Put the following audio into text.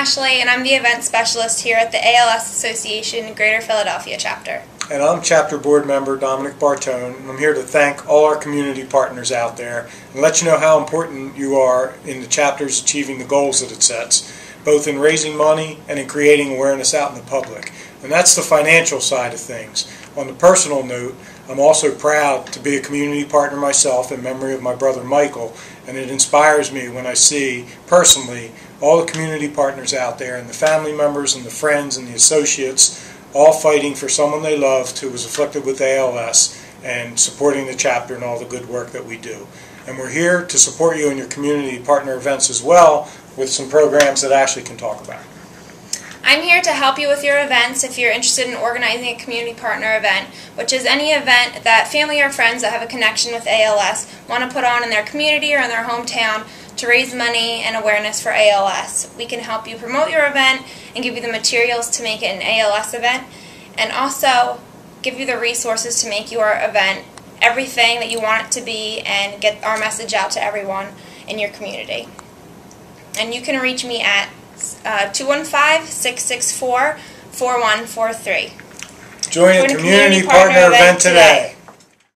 Ashley, and I'm the event specialist here at the ALS Association Greater Philadelphia chapter. And I'm chapter board member Dominic Bartone, and I'm here to thank all our community partners out there and let you know how important you are in the chapters achieving the goals that it sets, both in raising money and in creating awareness out in the public. And that's the financial side of things. On the personal note, I'm also proud to be a community partner myself in memory of my brother Michael, and it inspires me when I see personally all the community partners out there and the family members and the friends and the associates all fighting for someone they loved who was afflicted with ALS and supporting the chapter and all the good work that we do. And we're here to support you in your community partner events as well with some programs that Ashley can talk about. I'm here to help you with your events if you're interested in organizing a community partner event, which is any event that family or friends that have a connection with ALS want to put on in their community or in their hometown to raise money and awareness for ALS. We can help you promote your event and give you the materials to make it an ALS event, and also give you the resources to make your event everything that you want it to be and get our message out to everyone in your community. And you can reach me at uh, 215 664 4143. Join a community partner event today.